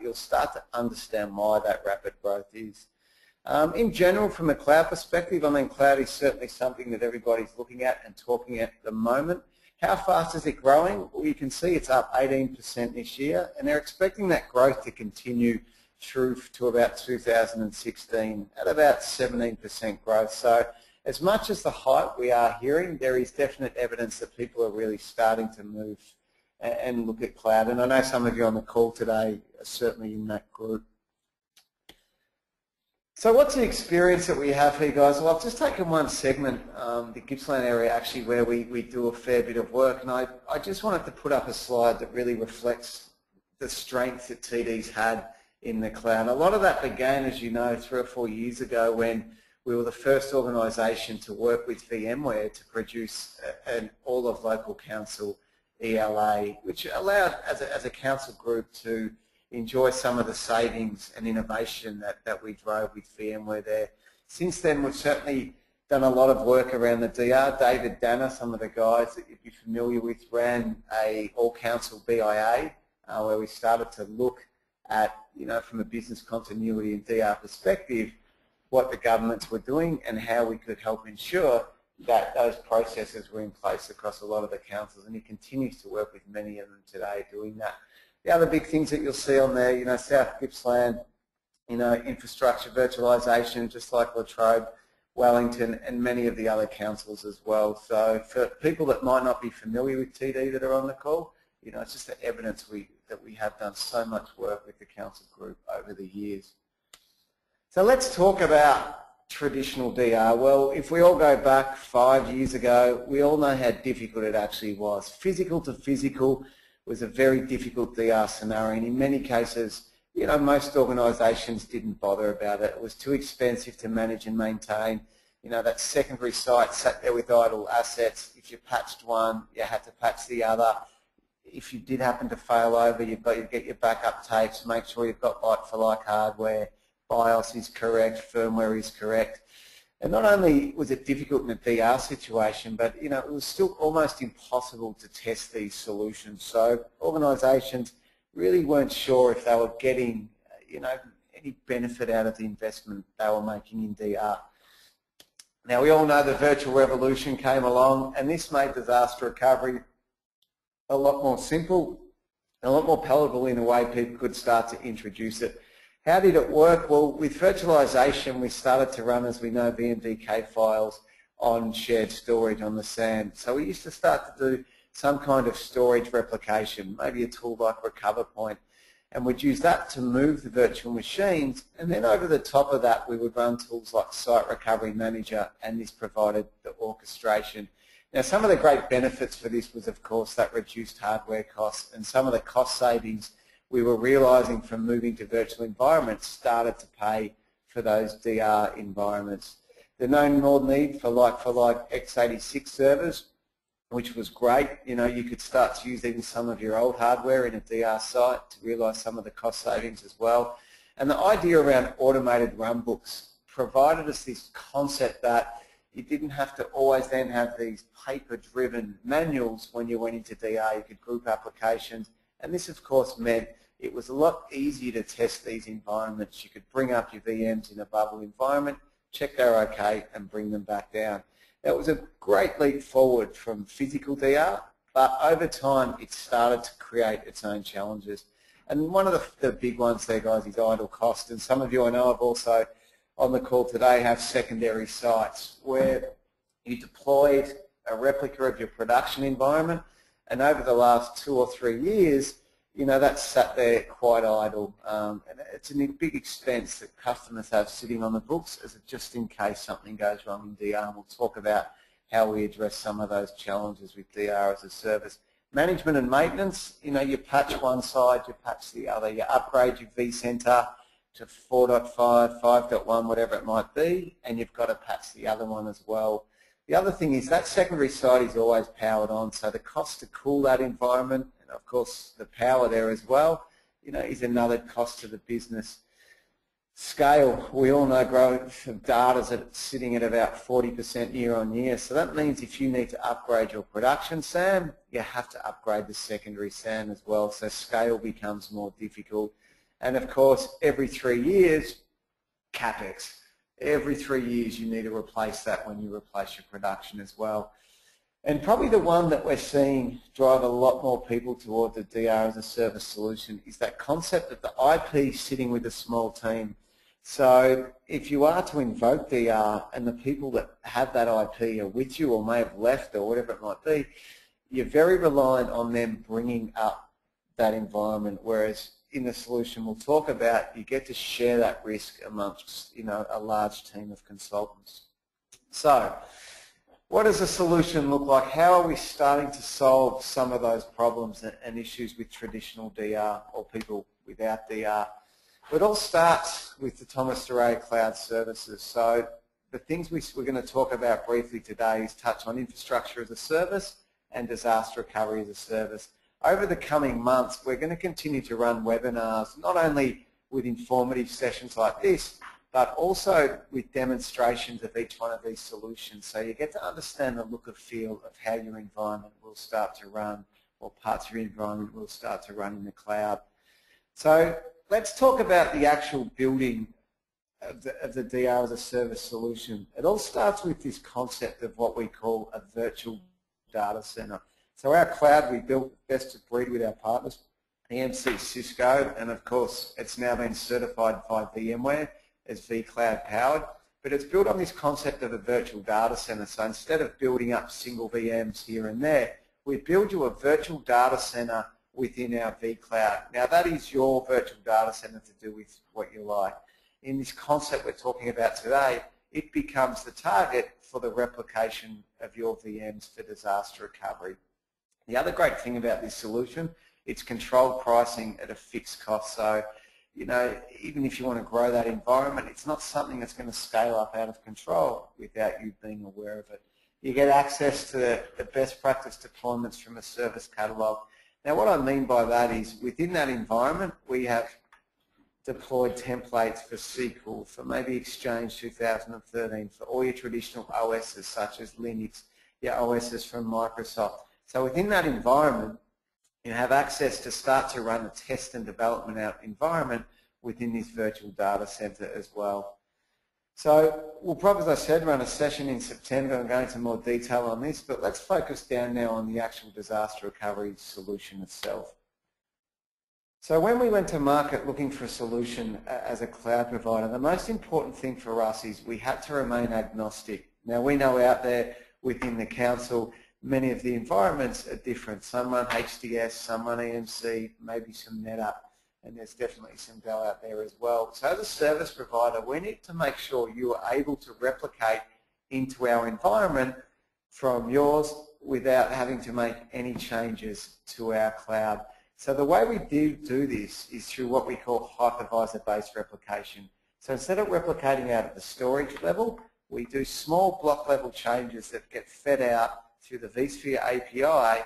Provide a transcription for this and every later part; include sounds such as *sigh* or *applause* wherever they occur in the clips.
you'll start to understand why that rapid growth is. Um, in general, from a cloud perspective, I mean, cloud is certainly something that everybody's looking at and talking at the moment. How fast is it growing? Well, you can see it's up 18% this year, and they're expecting that growth to continue through to about 2016 at about 17% growth. So as much as the hype we are hearing, there is definite evidence that people are really starting to move and look at cloud. And I know some of you on the call today are certainly in that group. So what's the experience that we have here, guys? Well, I've just taken one segment, um, the Gippsland area, actually, where we, we do a fair bit of work, and I, I just wanted to put up a slide that really reflects the strength that TD's had in the cloud. A lot of that began, as you know, three or four years ago when we were the first organisation to work with VMware to produce an all of local council ELA, which allowed, as a, as a council group, to enjoy some of the savings and innovation that, that we drove with VMware there. Since then, we've certainly done a lot of work around the DR. David Danner, some of the guys that you'd be familiar with, ran a all-council BIA uh, where we started to look at, you know, from a business continuity and DR perspective, what the governments were doing and how we could help ensure that those processes were in place across a lot of the councils and he continues to work with many of them today doing that. The other big things that you'll see on there, you know, South Gippsland, you know, infrastructure virtualisation, just like Latrobe, Wellington, and many of the other councils as well. So for people that might not be familiar with TD that are on the call, you know, it's just the evidence we, that we have done so much work with the council group over the years. So let's talk about traditional DR. Well, if we all go back five years ago, we all know how difficult it actually was. Physical to physical, was a very difficult DR scenario and in many cases you know, most organisations didn't bother about it. It was too expensive to manage and maintain. You know, that secondary site sat there with idle assets. If you patched one, you had to patch the other. If you did happen to fail over, you've got to get your backup tapes, make sure you've got like-for-like -like hardware, BIOS is correct, firmware is correct. And not only was it difficult in a DR situation, but you know it was still almost impossible to test these solutions. So organisations really weren't sure if they were getting you know any benefit out of the investment they were making in DR. Now we all know the virtual revolution came along, and this made disaster recovery a lot more simple, a lot more palatable in a way people could start to introduce it. How did it work? Well, with virtualization, we started to run, as we know, VMDK files on shared storage on the SAN. So we used to start to do some kind of storage replication, maybe a tool like Recover Point, and we'd use that to move the virtual machines, and then over the top of that, we would run tools like Site Recovery Manager, and this provided the orchestration. Now, some of the great benefits for this was, of course, that reduced hardware costs, and some of the cost savings we were realizing from moving to virtual environments started to pay for those DR environments. There's no more need for like-for-like x86 servers, which was great. You know, you could start even some of your old hardware in a DR site to realize some of the cost savings as well. And the idea around automated runbooks provided us this concept that you didn't have to always then have these paper-driven manuals when you went into DR. You could group applications. And this, of course, meant it was a lot easier to test these environments. You could bring up your VMs in a bubble environment, check they're okay, and bring them back down. That was a great leap forward from physical DR, but over time it started to create its own challenges. And one of the, the big ones there, guys, is idle cost. And some of you I know have also on the call today have secondary sites where you deployed a replica of your production environment and over the last two or three years you know, that's sat there quite idle. Um, and it's a big expense that customers have sitting on the books as just in case something goes wrong in DR. And we'll talk about how we address some of those challenges with DR as a service. Management and maintenance, you know, you patch one side, you patch the other. You upgrade your vCenter to 4.5, 5.1, whatever it might be, and you've got to patch the other one as well. The other thing is that secondary side is always powered on, so the cost to cool that environment of course, the power there as well, you know, is another cost to the business. Scale, we all know growth of data is sitting at about 40% year on year. So that means if you need to upgrade your production SAN, you have to upgrade the secondary SAN as well. So scale becomes more difficult. And of course, every three years, CapEx. Every three years you need to replace that when you replace your production as well. And probably the one that we're seeing drive a lot more people towards the DR as a service solution is that concept of the IP sitting with a small team. So if you are to invoke DR and the people that have that IP are with you or may have left or whatever it might be, you're very reliant on them bringing up that environment, whereas in the solution we'll talk about, you get to share that risk amongst you know, a large team of consultants. So, what does a solution look like? How are we starting to solve some of those problems and issues with traditional DR or people without DR? It all starts with the Thomas Duryea Cloud Services. So the things we, we're going to talk about briefly today is touch on infrastructure as a service and disaster recovery as a service over the coming months, we're going to continue to run webinars, not only with informative sessions like this, but also with demonstrations of each one of these solutions. So you get to understand the look and feel of how your environment will start to run or parts of your environment will start to run in the cloud. So let's talk about the actual building of the, of the DR as a service solution. It all starts with this concept of what we call a virtual data center. So our cloud we built best of breed with our partners, EMC Cisco, and of course it's now been certified by VMware as vCloud powered. But it's built on this concept of a virtual data center. So instead of building up single VMs here and there, we build you a virtual data center within our vCloud. Now that is your virtual data center to do with what you like. In this concept we're talking about today, it becomes the target for the replication of your VMs for disaster recovery. The other great thing about this solution, it's controlled pricing at a fixed cost. So, you know, even if you want to grow that environment, it's not something that's going to scale up out of control without you being aware of it. You get access to the best practice deployments from a service catalog. Now what I mean by that is within that environment we have deployed templates for SQL, for maybe Exchange 2013, for all your traditional OSs such as Linux, your OSs from Microsoft. So within that environment, you have access to start to run a test and development out environment within this virtual data center as well. So we'll probably, as I said, run a session in September and go into more detail on this, but let's focus down now on the actual disaster recovery solution itself. So when we went to market looking for a solution uh, as a cloud provider, the most important thing for us is we had to remain agnostic. Now we know out there within the council many of the environments are different. Some run HDS, some run EMC, maybe some NetApp, and there's definitely some Dell out there as well. So as a service provider, we need to make sure you are able to replicate into our environment from yours without having to make any changes to our cloud. So the way we do, do this is through what we call hypervisor-based replication. So instead of replicating out at the storage level, we do small block level changes that get fed out through the vSphere API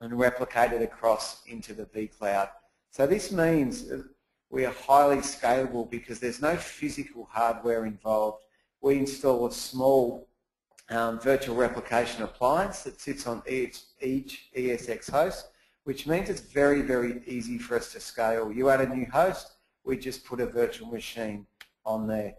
and replicate it across into the vCloud. So this means we are highly scalable because there's no physical hardware involved. We install a small um, virtual replication appliance that sits on each, each ESX host, which means it's very, very easy for us to scale. You add a new host, we just put a virtual machine on there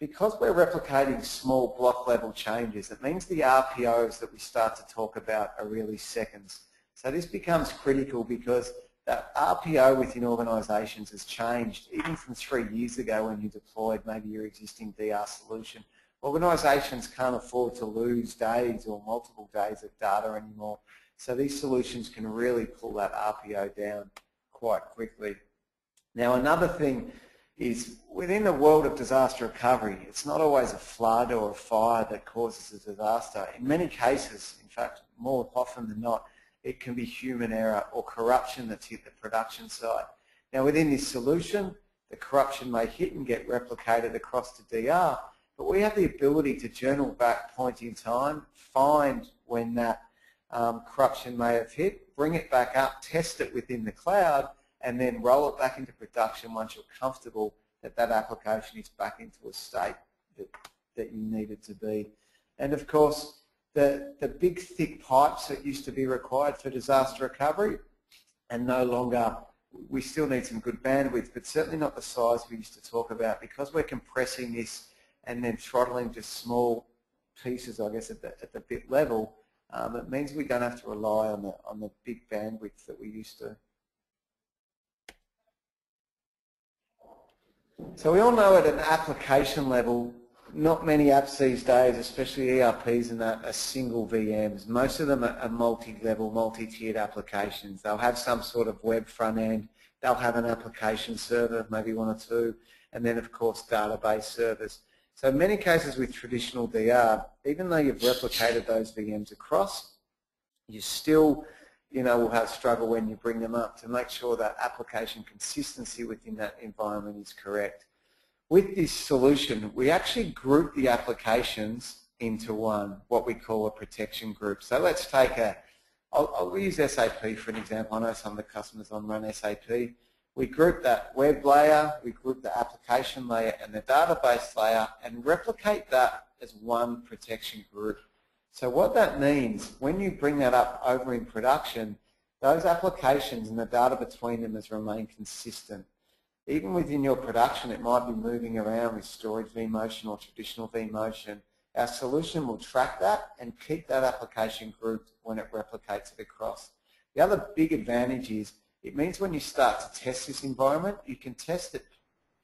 because we're replicating small block level changes, it means the RPOs that we start to talk about are really seconds. So this becomes critical because that RPO within organisations has changed even from three years ago when you deployed maybe your existing DR solution. Organisations can't afford to lose days or multiple days of data anymore. So these solutions can really pull that RPO down quite quickly. Now another thing is within the world of disaster recovery, it's not always a flood or a fire that causes a disaster. In many cases, in fact, more often than not, it can be human error or corruption that's hit the production site. Now within this solution, the corruption may hit and get replicated across to DR, but we have the ability to journal back point in time, find when that um, corruption may have hit, bring it back up, test it within the cloud, and then roll it back into production once you're comfortable that that application is back into a state that, that you need it to be. And of course, the, the big thick pipes that used to be required for disaster recovery and no longer we still need some good bandwidth, but certainly not the size we used to talk about because we're compressing this and then throttling just small pieces, I guess, at the, at the bit level. Um, it means we don't have to rely on the, on the big bandwidth that we used to. So we all know at an application level, not many apps these days, especially ERPs and that, are single VMs. Most of them are multi-level, multi-tiered applications. They'll have some sort of web front end. They'll have an application server, maybe one or two, and then of course database servers. So in many cases with traditional DR, even though you've replicated those VMs across, you still you know, will have struggle when you bring them up to make sure that application consistency within that environment is correct. With this solution, we actually group the applications into one, what we call a protection group. So let's take a, I'll, I'll use SAP for an example. I know some of the customers on run SAP. We group that web layer, we group the application layer and the database layer and replicate that as one protection group. So what that means, when you bring that up over in production, those applications and the data between them has remained consistent. Even within your production, it might be moving around with storage vMotion or traditional vMotion. Our solution will track that and keep that application grouped when it replicates it across. The other big advantage is it means when you start to test this environment, you can test it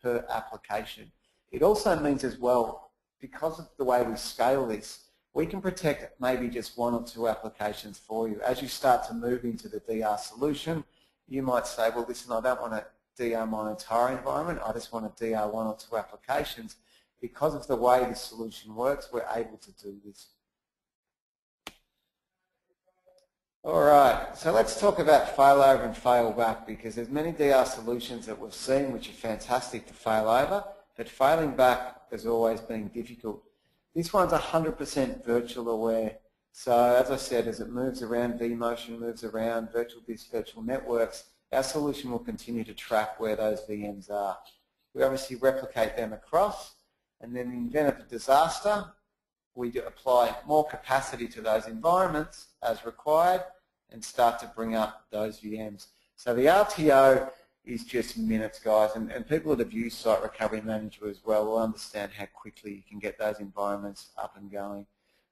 per application. It also means as well, because of the way we scale this, we can protect maybe just one or two applications for you. As you start to move into the DR solution, you might say, well, listen, I don't want to DR my entire environment. I just want to DR one or two applications. Because of the way the solution works, we're able to do this. All right, so let's talk about failover and failback because there's many DR solutions that we've seen which are fantastic to fail over, but failing back has always been difficult. This one's 100% virtual aware. So as I said, as it moves around, vMotion moves around, virtual disk, virtual networks, our solution will continue to track where those VMs are. We obviously replicate them across, and then in the event of a disaster, we apply more capacity to those environments as required and start to bring up those VMs. So the RTO is just minutes, guys. And, and people that have used Site Recovery Manager as well will understand how quickly you can get those environments up and going.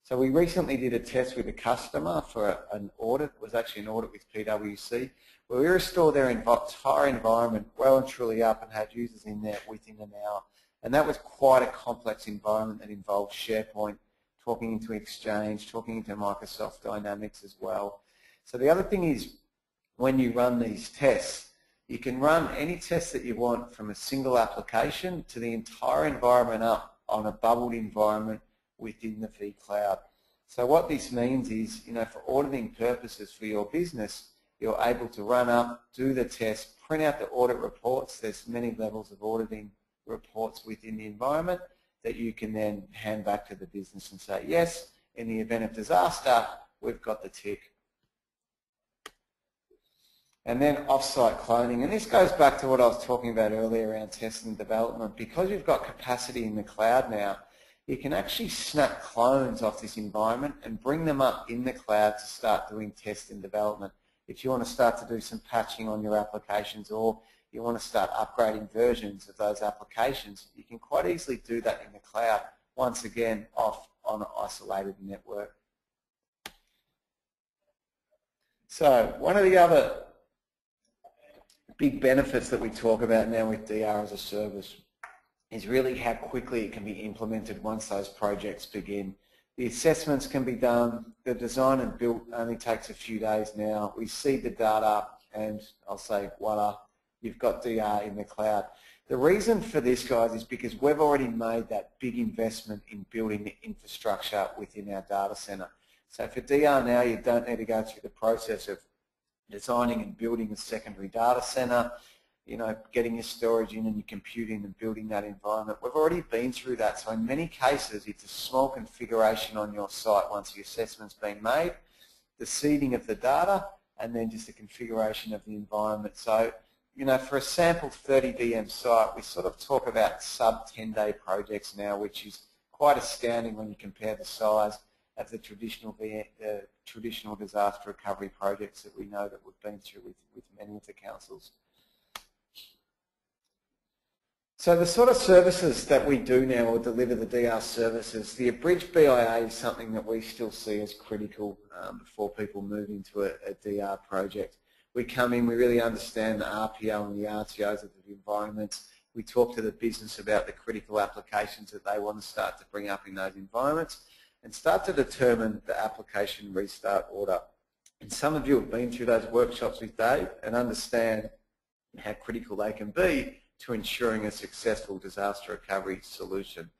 So we recently did a test with a customer for an audit. It was actually an audit with PwC, where we restored their entire environment well and truly up and had users in there within an hour. And that was quite a complex environment that involved SharePoint, talking into Exchange, talking into Microsoft Dynamics as well. So the other thing is, when you run these tests, you can run any test that you want from a single application to the entire environment up on a bubbled environment within the vCloud. So what this means is, you know, for auditing purposes for your business, you're able to run up, do the test, print out the audit reports. There's many levels of auditing reports within the environment that you can then hand back to the business and say, yes, in the event of disaster, we've got the tick. And then off-site cloning. And this goes back to what I was talking about earlier around test and development. Because you've got capacity in the cloud now, you can actually snap clones off this environment and bring them up in the cloud to start doing test and development. If you want to start to do some patching on your applications or you want to start upgrading versions of those applications, you can quite easily do that in the cloud, once again, off on an isolated network. So one of the other big benefits that we talk about now with DR as a service is really how quickly it can be implemented once those projects begin. The assessments can be done, the design and build only takes a few days now. We see the data and I'll say, voila, you've got DR in the cloud. The reason for this, guys, is because we've already made that big investment in building the infrastructure within our data center. So for DR now, you don't need to go through the process of designing and building a secondary data center, you know, getting your storage in and your computing and building that environment. We've already been through that. So in many cases, it's a small configuration on your site once the assessment's been made, the seeding of the data, and then just the configuration of the environment. So, you know, for a sample 30 VM site, we sort of talk about sub 10-day projects now, which is quite astounding when you compare the size of the traditional traditional disaster recovery projects that we know that we've been through with, with many of the councils. So the sort of services that we do now or deliver the DR services, the abridged BIA is something that we still see as critical um, before people move into a, a, DR project. We come in, we really understand the RPO and the RTOs of the environments. We talk to the business about the critical applications that they want to start to bring up in those environments and start to determine the application restart order. And some of you have been through those workshops with Dave and understand how critical they can be to ensuring a successful disaster recovery solution.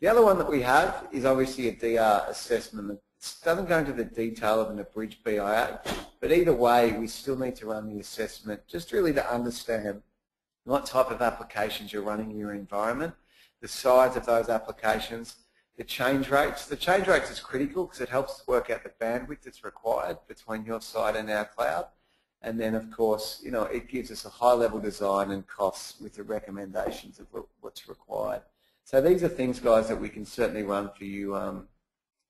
The other one that we have is obviously a DR assessment It doesn't go into the detail of an abridged BIA, but either way we still need to run the assessment just really to understand what type of applications you're running in your environment, the size of those applications, the change rates. The change rates is critical because it helps work out the bandwidth that's required between your site and our cloud. And then, of course, you know, it gives us a high-level design and costs with the recommendations of what's required. So these are things, guys, that we can certainly run for you um,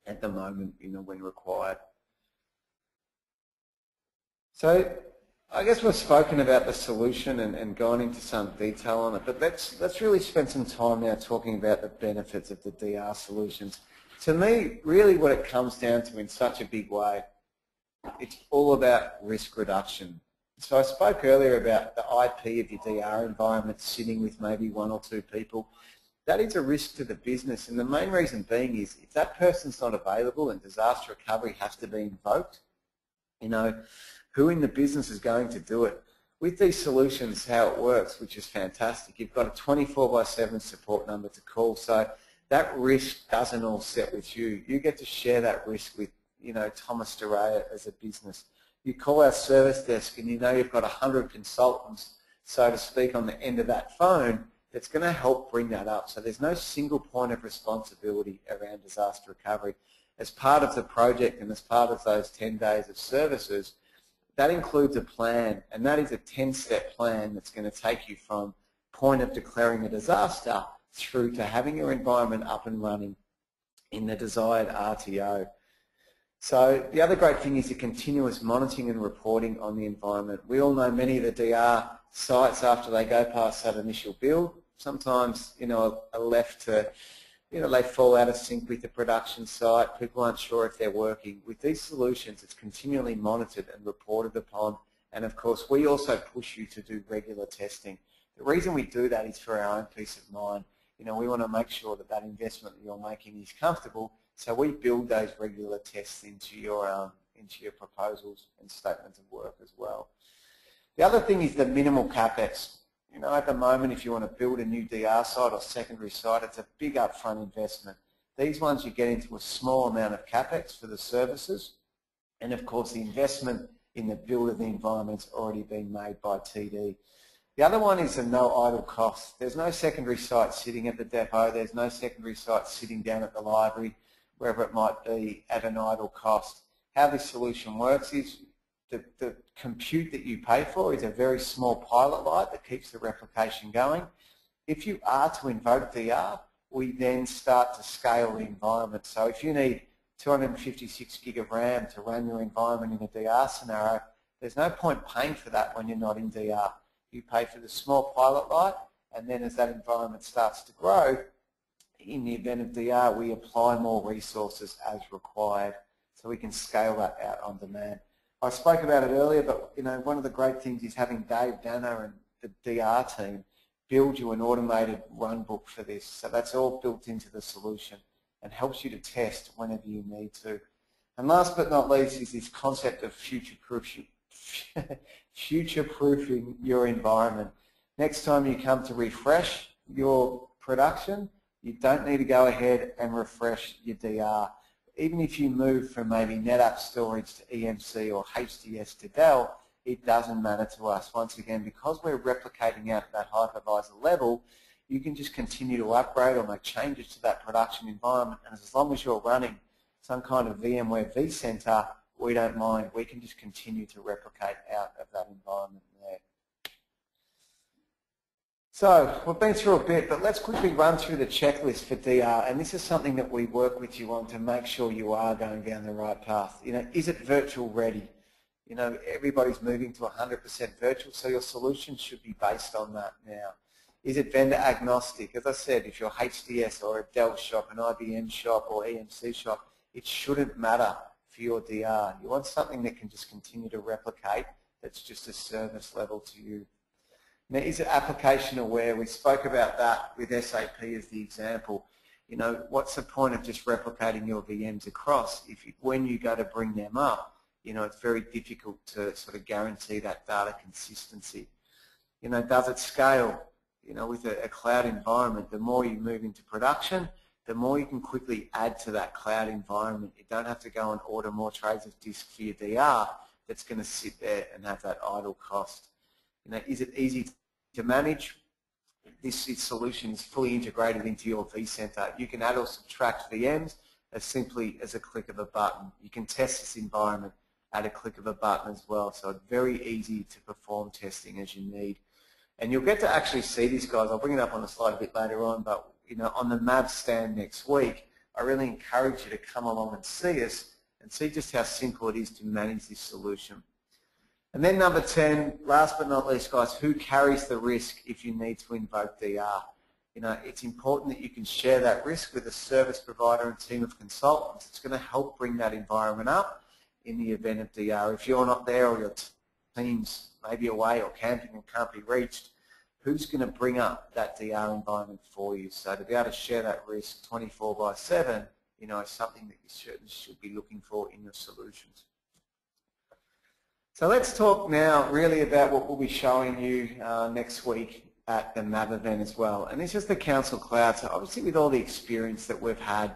at the moment, you know, when required. So I guess we've spoken about the solution and, and gone into some detail on it, but let's, let's really spend some time now talking about the benefits of the DR solutions. To me, really what it comes down to in such a big way it's all about risk reduction. So I spoke earlier about the IP of your DR environment sitting with maybe one or two people. That is a risk to the business and the main reason being is if that person's not available and disaster recovery has to be invoked, you know, who in the business is going to do it? With these solutions, how it works, which is fantastic, you've got a 24 by 7 support number to call. So that risk doesn't all sit with you. You get to share that risk with you know, Thomas Duryea as a business. You call our service desk and you know you've got 100 consultants, so to speak, on the end of that phone that's going to help bring that up. So there's no single point of responsibility around disaster recovery. As part of the project and as part of those 10 days of services, that includes a plan, and that is a 10-step plan that's going to take you from point of declaring a disaster through to having your environment up and running in the desired RTO. So the other great thing is the continuous monitoring and reporting on the environment. We all know many of the DR sites after they go past that initial build, sometimes you know are left to, you know, they fall out of sync with the production site. People aren't sure if they're working. With these solutions, it's continually monitored and reported upon. And of course, we also push you to do regular testing. The reason we do that is for our own peace of mind. You know, we want to make sure that that investment that you're making is comfortable so we build those regular tests into your, um, into your proposals and statements of work as well. The other thing is the minimal capex. You know, at the moment, if you want to build a new DR site or secondary site, it's a big upfront investment. These ones you get into a small amount of capex for the services, and of course the investment in the build of the environment's already been made by TD. The other one is a no idle cost. There's no secondary site sitting at the depot. There's no secondary site sitting down at the library wherever it might be at an idle cost. How this solution works is the, the compute that you pay for is a very small pilot light that keeps the replication going. If you are to invoke DR, we then start to scale the environment. So if you need 256 gig of RAM to run your environment in a DR scenario, there's no point paying for that when you're not in DR. You pay for the small pilot light, and then as that environment starts to grow, in the event of DR, we apply more resources as required so we can scale that out on demand. I spoke about it earlier, but you know, one of the great things is having Dave Danner and the DR team build you an automated run book for this. So that's all built into the solution and helps you to test whenever you need to. And last but not least is this concept of future-proofing *laughs* future-proofing your environment. Next time you come to refresh your production, you don't need to go ahead and refresh your DR. Even if you move from maybe NetApp storage to EMC or HDS to Dell, it doesn't matter to us. Once again, because we're replicating out at that hypervisor level, you can just continue to upgrade or make changes to that production environment. And as long as you're running some kind of VMware vCenter, we don't mind. We can just continue to replicate out of that environment. So we've been through a bit, but let's quickly run through the checklist for DR, and this is something that we work with you on to make sure you are going down the right path. You know, is it virtual ready? You know, everybody's moving to 100% virtual, so your solution should be based on that now. Is it vendor agnostic? As I said, if you're HDS or a Dell shop, an IBM shop or EMC shop, it shouldn't matter for your DR. You want something that can just continue to replicate that's just a service level to you. Now, is it application aware? We spoke about that with SAP as the example. You know, what's the point of just replicating your VMs across if when you go to bring them up, you know, it's very difficult to sort of guarantee that data consistency. You know, does it scale? You know, with a, a cloud environment, the more you move into production, the more you can quickly add to that cloud environment. You don't have to go and order more trays of disk for your DR that's going to sit there and have that idle cost. You know, is it easy to manage? This, solution is fully integrated into your vCenter. You can add or subtract VMs as simply as a click of a button. You can test this environment at a click of a button as well. So it's very easy to perform testing as you need. And you'll get to actually see these guys. I'll bring it up on the slide a bit later on, but you know, on the MAV stand next week, I really encourage you to come along and see us and see just how simple it is to manage this solution. And then number 10, last but not least, guys, who carries the risk if you need to invoke DR? You know, it's important that you can share that risk with a service provider and team of consultants. It's going to help bring that environment up in the event of DR. If you're not there or your team's maybe away or camping and can't be reached, who's going to bring up that DR environment for you? So to be able to share that risk 24 by 7, you know, is something that you certainly should be looking for in your solutions. So let's talk now really about what we'll be showing you uh, next week at the MAV event as well. And it's just the council cloud. So obviously with all the experience that we've had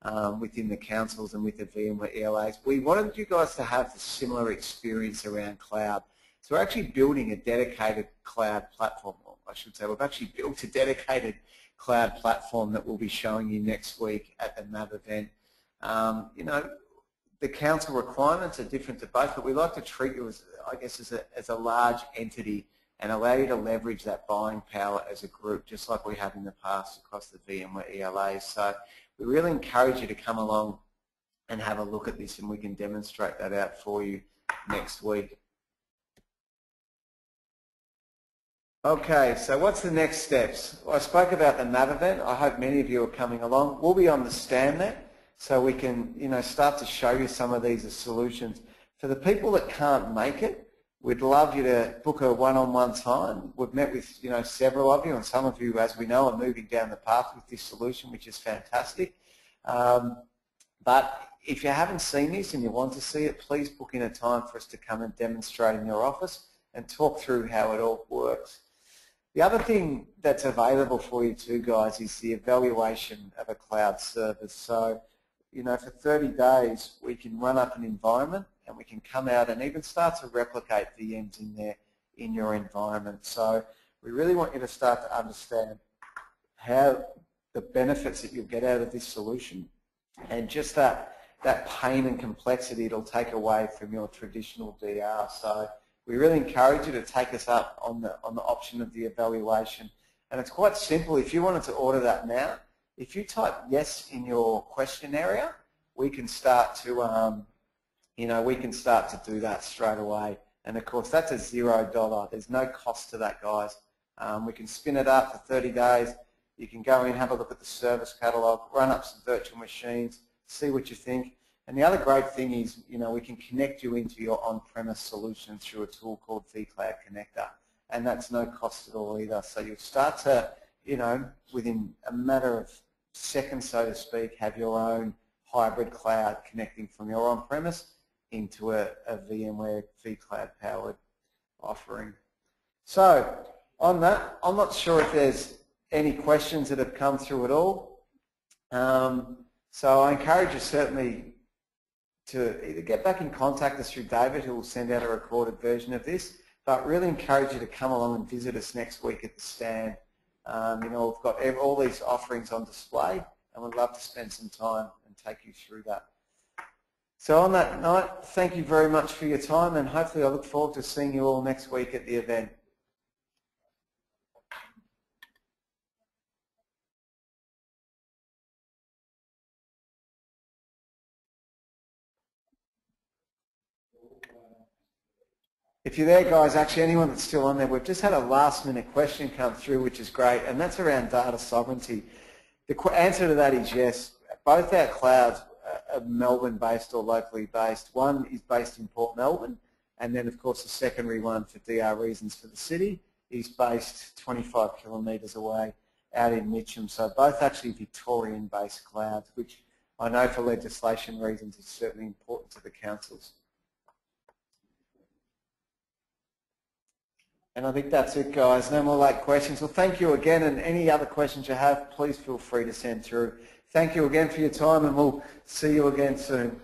um, within the councils and with the VMware ELAs, we wanted you guys to have the similar experience around cloud. So we're actually building a dedicated cloud platform, or I should say we've actually built a dedicated cloud platform that we'll be showing you next week at the MAV event. Um, you know, the council requirements are different to both, but we like to treat you as, I guess, as a, as a large entity and allow you to leverage that buying power as a group, just like we have in the past across the VMware ELAs. So we really encourage you to come along and have a look at this and we can demonstrate that out for you next week. Okay, so what's the next steps? Well, I spoke about the MAV event. I hope many of you are coming along. We'll be on the stand there, so we can, you know, start to show you some of these as solutions. For the people that can't make it, we'd love you to book a one-on-one -on -one time. We've met with, you know, several of you, and some of you, as we know, are moving down the path with this solution, which is fantastic. Um, but if you haven't seen this and you want to see it, please book in a time for us to come and demonstrate in your office and talk through how it all works. The other thing that's available for you too, guys, is the evaluation of a cloud service. So, you know, for 30 days, we can run up an environment and we can come out and even start to replicate VMs in there in your environment. So we really want you to start to understand how the benefits that you'll get out of this solution and just that, that pain and complexity it'll take away from your traditional DR. So we really encourage you to take us up on the, on the option of the evaluation. And it's quite simple. If you wanted to order that now, if you type yes in your question area, we can start to, um, you know, we can start to do that straight away. And of course, that's a zero dollar. There's no cost to that, guys. Um, we can spin it up for 30 days. You can go in, have a look at the service catalog, run up some virtual machines, see what you think. And the other great thing is, you know, we can connect you into your on-premise solution through a tool called vCloud Connector. And that's no cost at all either. So you'll start to, you know, within a matter of seconds, so to speak, have your own hybrid cloud connecting from your on-premise into a, a VMware vCloud powered offering. So on that, I'm not sure if there's any questions that have come through at all. Um, so I encourage you certainly to either get back in contact us through David, who will send out a recorded version of this, but really encourage you to come along and visit us next week at the stand. Um, you know, we've got all these offerings on display, and we'd love to spend some time and take you through that. So on that note, thank you very much for your time, and hopefully I look forward to seeing you all next week at the event. If you're there, guys, actually anyone that's still on there, we've just had a last minute question come through, which is great, and that's around data sovereignty. The answer to that is yes. Both our clouds uh, are Melbourne-based or locally based. One is based in Port Melbourne, and then, of course, the secondary one for DR reasons for the city is based 25 kilometres away out in Mitcham. So both actually Victorian-based clouds, which I know for legislation reasons is certainly important to the councils. And I think that's it, guys. No more late questions. Well, thank you again. And any other questions you have, please feel free to send through. Thank you again for your time, and we'll see you again soon.